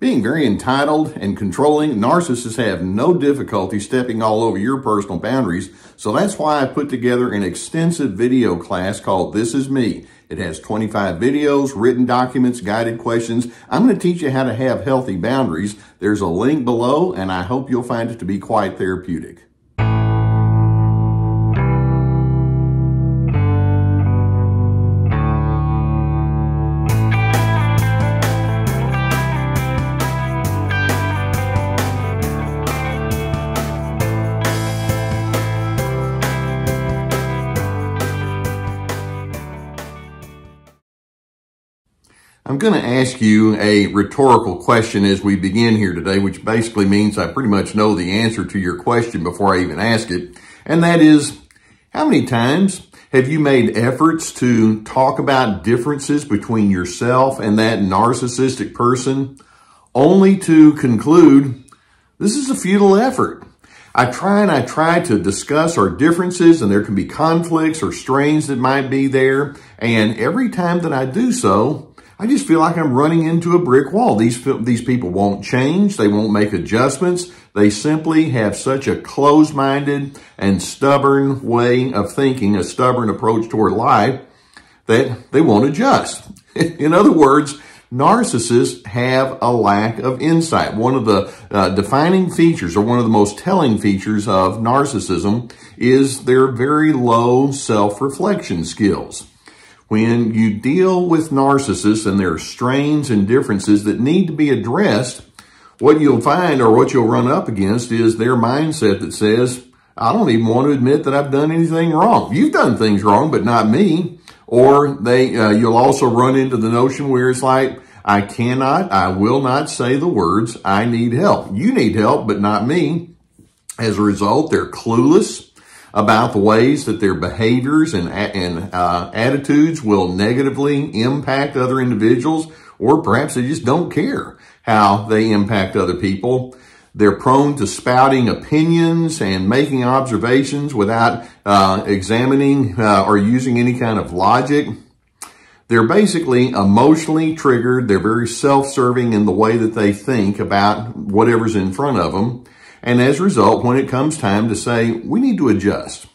Being very entitled and controlling, narcissists have no difficulty stepping all over your personal boundaries. So that's why I put together an extensive video class called This Is Me. It has 25 videos, written documents, guided questions. I'm going to teach you how to have healthy boundaries. There's a link below, and I hope you'll find it to be quite therapeutic. Going to ask you a rhetorical question as we begin here today, which basically means I pretty much know the answer to your question before I even ask it. And that is, how many times have you made efforts to talk about differences between yourself and that narcissistic person only to conclude this is a futile effort? I try and I try to discuss our differences and there can be conflicts or strains that might be there. And every time that I do so, I just feel like I'm running into a brick wall. These, these people won't change. They won't make adjustments. They simply have such a closed-minded and stubborn way of thinking, a stubborn approach toward life that they won't adjust. In other words, narcissists have a lack of insight. One of the uh, defining features or one of the most telling features of narcissism is their very low self-reflection skills. When you deal with narcissists and there are strains and differences that need to be addressed, what you'll find or what you'll run up against is their mindset that says, I don't even want to admit that I've done anything wrong. You've done things wrong, but not me. Or they, uh, you'll also run into the notion where it's like, I cannot, I will not say the words, I need help. You need help, but not me. As a result, they're clueless about the ways that their behaviors and, and uh, attitudes will negatively impact other individuals, or perhaps they just don't care how they impact other people. They're prone to spouting opinions and making observations without uh, examining uh, or using any kind of logic. They're basically emotionally triggered. They're very self-serving in the way that they think about whatever's in front of them. And as a result, when it comes time to say, we need to adjust,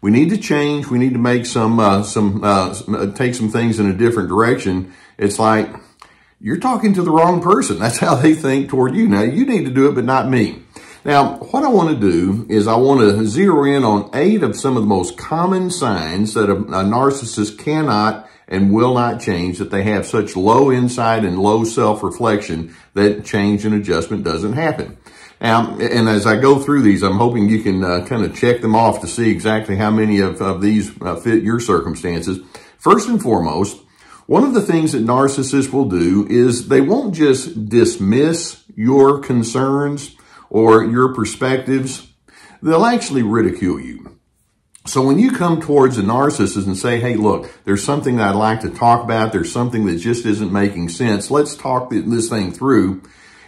we need to change, we need to make some, uh, some, uh, uh, take some things in a different direction, it's like, you're talking to the wrong person. That's how they think toward you. Now, you need to do it, but not me. Now, what I want to do is I want to zero in on eight of some of the most common signs that a, a narcissist cannot and will not change, that they have such low insight and low self-reflection that change and adjustment doesn't happen. Now, and as I go through these, I'm hoping you can uh, kind of check them off to see exactly how many of, of these uh, fit your circumstances. First and foremost, one of the things that narcissists will do is they won't just dismiss your concerns or your perspectives. They'll actually ridicule you. So when you come towards a narcissist and say, hey, look, there's something I'd like to talk about. There's something that just isn't making sense. Let's talk this thing through.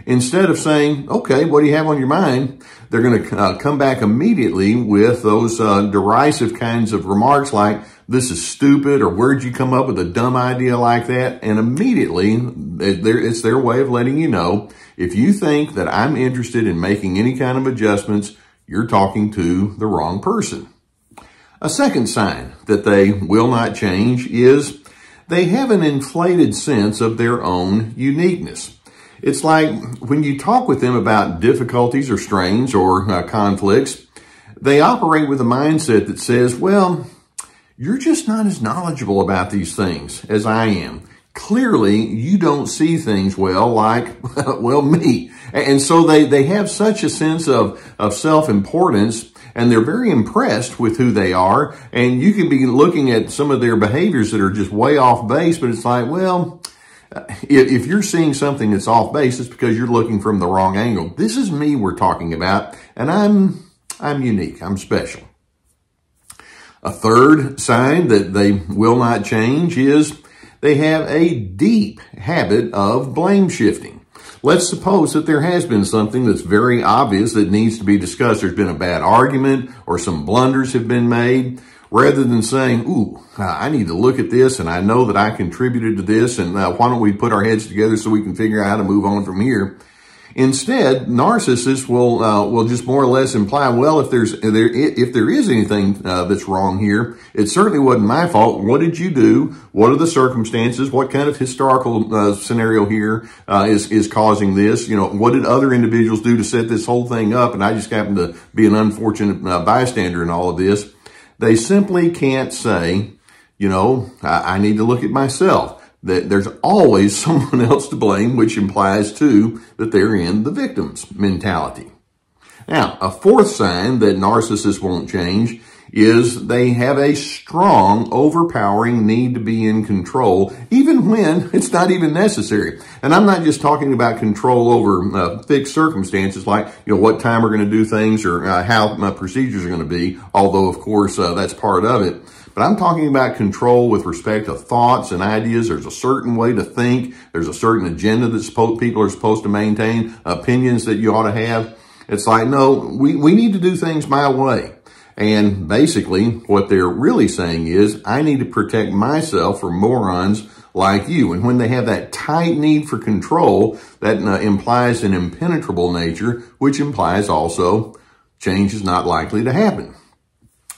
Instead of saying, okay, what do you have on your mind? They're going to uh, come back immediately with those uh, derisive kinds of remarks like, this is stupid, or where'd you come up with a dumb idea like that? And immediately, it's their way of letting you know, if you think that I'm interested in making any kind of adjustments, you're talking to the wrong person. A second sign that they will not change is they have an inflated sense of their own uniqueness. It's like when you talk with them about difficulties or strains or uh, conflicts, they operate with a mindset that says, well, you're just not as knowledgeable about these things as I am. Clearly, you don't see things well like, well, me. And so they, they have such a sense of, of self-importance and they're very impressed with who they are. And you can be looking at some of their behaviors that are just way off base, but it's like, well, Uh, if you're seeing something that's off base, it's because you're looking from the wrong angle. This is me we're talking about, and I'm, I'm unique. I'm special. A third sign that they will not change is they have a deep habit of blame shifting. Let's suppose that there has been something that's very obvious that needs to be discussed. There's been a bad argument or some blunders have been made. Rather than saying, ooh, I need to look at this and I know that I contributed to this and uh, why don't we put our heads together so we can figure out how to move on from here. Instead, narcissists will uh, will just more or less imply, well, if there's if there, is anything uh, that's wrong here, it certainly wasn't my fault. What did you do? What are the circumstances? What kind of historical uh, scenario here uh, is is causing this? You know, what did other individuals do to set this whole thing up? And I just happen to be an unfortunate uh, bystander in all of this. They simply can't say, you know, I, I need to look at myself that there's always someone else to blame, which implies too that they're in the victim's mentality. Now, a fourth sign that narcissists won't change is they have a strong, overpowering need to be in control, even when it's not even necessary. And I'm not just talking about control over uh, fixed circumstances like, you know, what time we're going to do things or uh, how my procedures are going to be, although, of course, uh, that's part of it. But I'm talking about control with respect to thoughts and ideas. There's a certain way to think. There's a certain agenda that people are supposed to maintain, opinions that you ought to have. It's like, no, we, we need to do things my way. And basically what they're really saying is, I need to protect myself from morons like you. And when they have that tight need for control, that uh, implies an impenetrable nature, which implies also change is not likely to happen.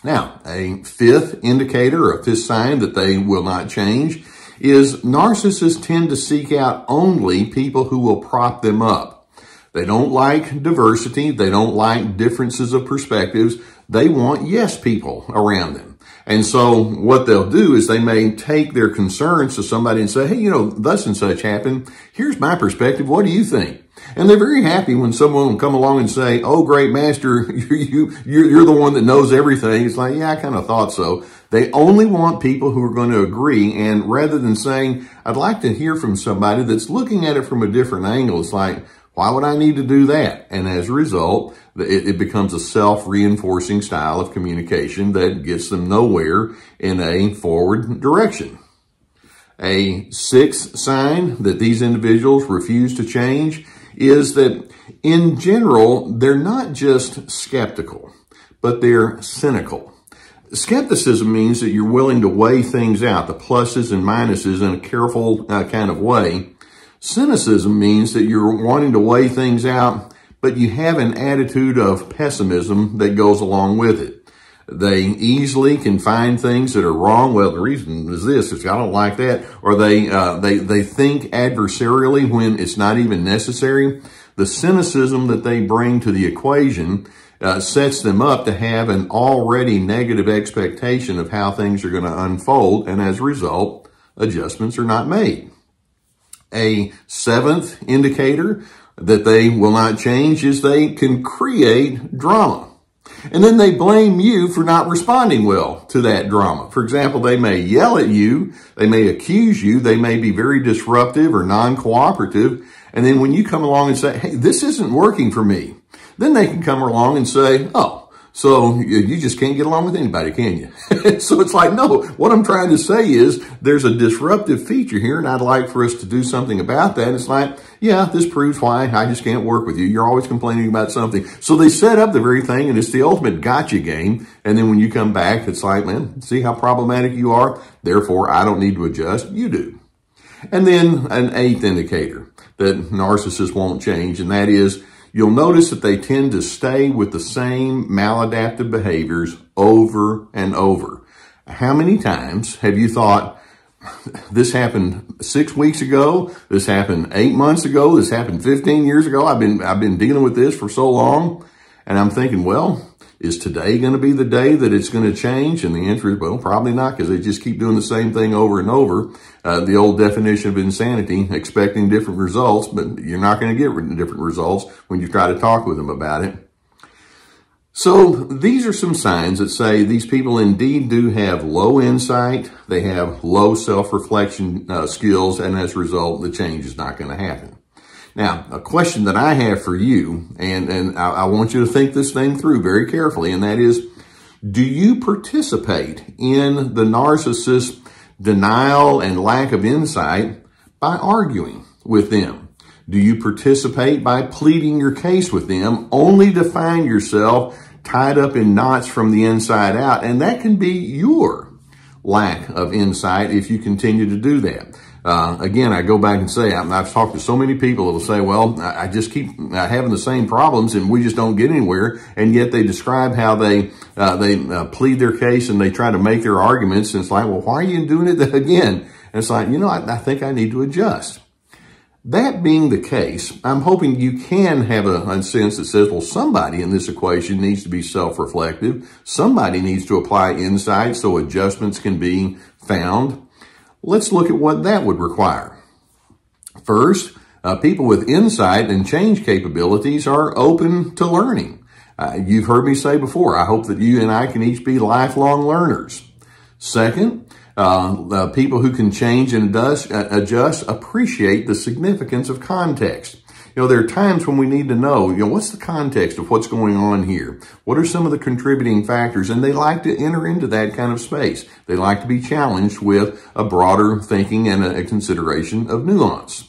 Now, a fifth indicator, a fifth sign that they will not change is narcissists tend to seek out only people who will prop them up. They don't like diversity. They don't like differences of perspectives. They want yes people around them. And so what they'll do is they may take their concerns to somebody and say, hey, you know, thus and such happened. Here's my perspective. What do you think? And they're very happy when someone will come along and say, oh, great master, you, you, you're the one that knows everything. It's like, yeah, I kind of thought so. They only want people who are going to agree. And rather than saying, I'd like to hear from somebody that's looking at it from a different angle, it's like, why would I need to do that? And as a result, it, it becomes a self-reinforcing style of communication that gets them nowhere in a forward direction. A sixth sign that these individuals refuse to change is that in general, they're not just skeptical, but they're cynical. Skepticism means that you're willing to weigh things out, the pluses and minuses in a careful uh, kind of way. Cynicism means that you're wanting to weigh things out, but you have an attitude of pessimism that goes along with it. They easily can find things that are wrong. Well, the reason is this, is I don't like that. Or they, uh, they, they think adversarially when it's not even necessary. The cynicism that they bring to the equation uh, sets them up to have an already negative expectation of how things are going to unfold. And as a result, adjustments are not made. A seventh indicator that they will not change is they can create drama. And then they blame you for not responding well to that drama. For example, they may yell at you, they may accuse you, they may be very disruptive or non-cooperative. And then when you come along and say, hey, this isn't working for me, then they can come along and say, oh, so you just can't get along with anybody, can you? so it's like, no, what I'm trying to say is there's a disruptive feature here and I'd like for us to do something about that. It's like, yeah, this proves why I just can't work with you. You're always complaining about something. So they set up the very thing and it's the ultimate gotcha game. And then when you come back, it's like, man, see how problematic you are. Therefore, I don't need to adjust. You do. And then an eighth indicator that narcissists won't change. And that is You'll notice that they tend to stay with the same maladaptive behaviors over and over. How many times have you thought, this happened six weeks ago, this happened eight months ago, this happened 15 years ago, I've been, I've been dealing with this for so long, and I'm thinking, well, is today going to be the day that it's going to change? And the answer is, well, probably not because they just keep doing the same thing over and over. Uh, the old definition of insanity, expecting different results, but you're not going to get different results when you try to talk with them about it. So these are some signs that say these people indeed do have low insight, they have low self-reflection uh, skills, and as a result, the change is not going to happen. Now, a question that I have for you, and, and I, I want you to think this thing through very carefully, and that is, do you participate in the narcissist's denial and lack of insight by arguing with them? Do you participate by pleading your case with them only to find yourself tied up in knots from the inside out. And that can be your lack of insight if you continue to do that. Uh, again, I go back and say, I, have talked to so many people that will say, well, I, I just keep uh, having the same problems and we just don't get anywhere. And yet they describe how they, uh, they uh, plead their case and they try to make their arguments. And it's like, well, why are you doing it again? And it's like, you know, I, I think I need to adjust. That being the case, I'm hoping you can have a, a, sense that says, well, somebody in this equation needs to be self-reflective. Somebody needs to apply insight so adjustments can be found. Let's look at what that would require. First, uh, people with insight and change capabilities are open to learning. Uh, you've heard me say before, I hope that you and I can each be lifelong learners. Second, uh, people who can change and adjust, uh, adjust appreciate the significance of context. You know, there are times when we need to know, you know, what's the context of what's going on here? What are some of the contributing factors? And they like to enter into that kind of space. They like to be challenged with a broader thinking and a, consideration of nuance.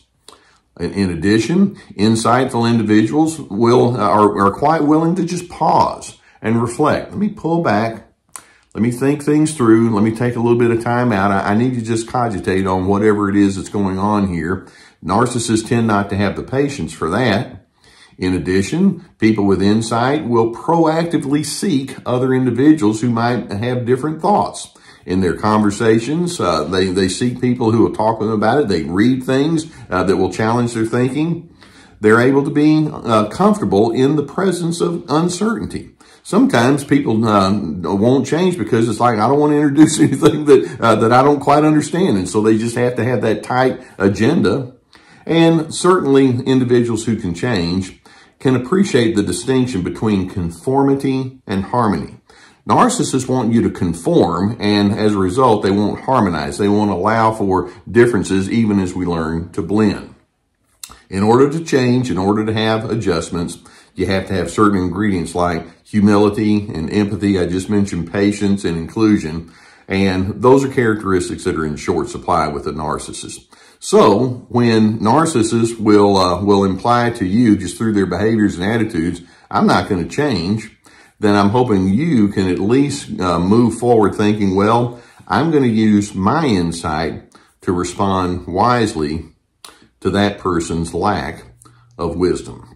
In addition, insightful individuals will uh, are, are quite willing to just pause and reflect. Let me pull back let me think things through. Let me take a little bit of time out. I, I, need to just cogitate on whatever it is that's going on here. Narcissists tend not to have the patience for that. In addition, people with insight will proactively seek other individuals who might have different thoughts. In their conversations, uh, they, they seek people who will talk with them about it. They read things uh, that will challenge their thinking. They're able to be uh, comfortable in the presence of uncertainty sometimes people uh, won't change because it's like, I don't want to introduce anything that, uh, that I don't quite understand. And so they just have to have that tight agenda. And certainly individuals who can change can appreciate the distinction between conformity and harmony. Narcissists want you to conform, and as a result, they won't harmonize. They won't allow for differences even as we learn to blend. In order to change, in order to have adjustments, you have to have certain ingredients like humility and empathy. I just mentioned patience and inclusion. And those are characteristics that are in short supply with a narcissist. So when narcissists will, uh, will imply to you just through their behaviors and attitudes, I'm not going to change, then I'm hoping you can at least uh, move forward thinking, well, I'm going to use my insight to respond wisely to that person's lack of wisdom.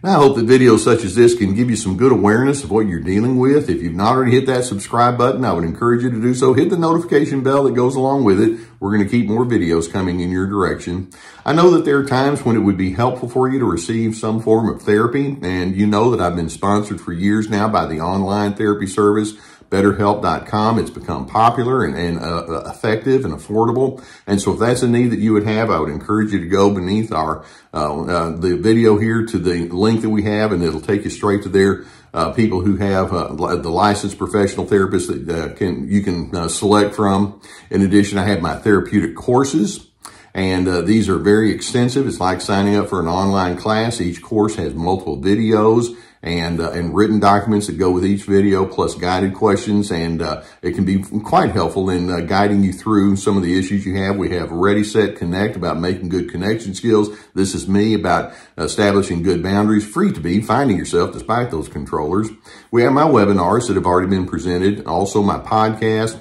Now, I hope that videos such as this can give you some good awareness of what you're dealing with. If you've not already hit that subscribe button, I would encourage you to do so. Hit the notification bell that goes along with it. We're going to keep more videos coming in your direction. I know that there are times when it would be helpful for you to receive some form of therapy, and you know that I've been sponsored for years now by the online therapy service betterhelp.com. It's become popular and, and uh, uh, effective and affordable. And so if that's a need that you would have, I would encourage you to go beneath our, uh, uh, the video here to the link that we have, and it'll take you straight to there. Uh, people who have uh, the licensed professional therapists that can you can select from. In addition, I have my therapeutic courses. And uh, these are very extensive. It's like signing up for an online class. Each course has multiple videos and uh, and written documents that go with each video, plus guided questions, and uh, it can be quite helpful in uh, guiding you through some of the issues you have. We have Ready, Set, Connect about making good connection skills. This is me about establishing good boundaries, free to be, finding yourself despite those controllers. We have my webinars that have already been presented, also my podcast.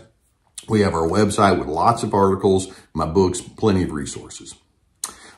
We have our website with lots of articles, my books, plenty of resources.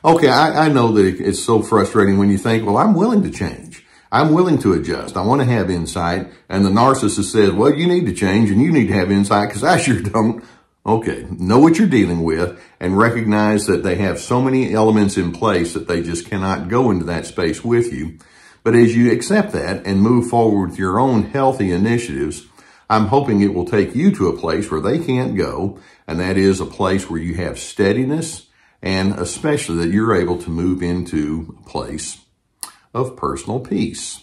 Okay, I, I know that it's so frustrating when you think, well, I'm willing to change. I'm willing to adjust. I want to have insight. And the narcissist says, well, you need to change and you need to have insight because I sure don't. Okay, know what you're dealing with and recognize that they have so many elements in place that they just cannot go into that space with you. But as you accept that and move forward with your own healthy initiatives, I'm hoping it will take you to a place where they can't go, and that is a place where you have steadiness and especially that you're able to move into a place of personal peace.